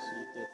しいて。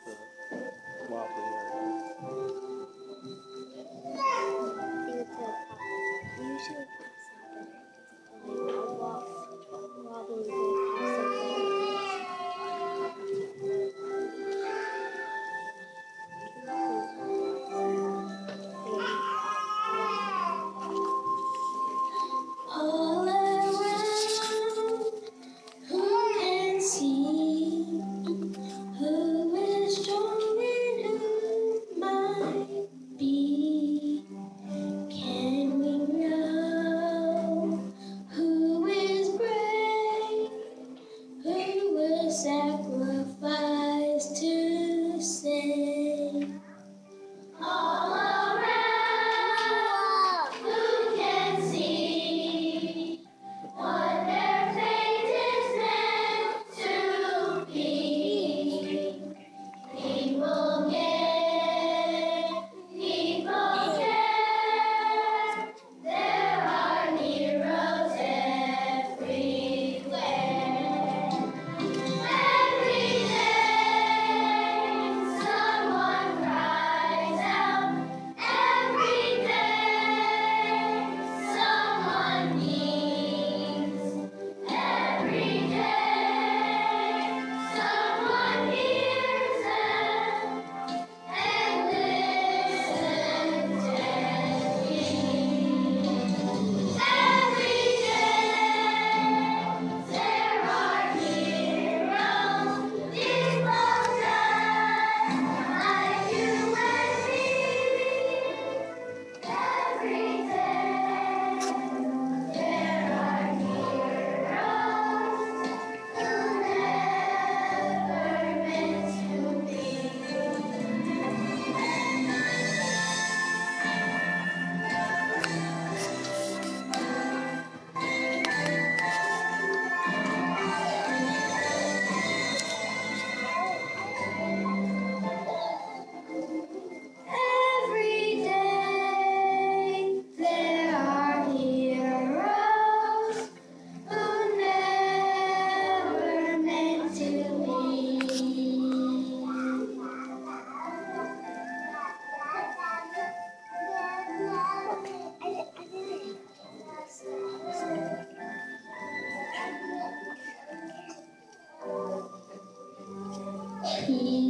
P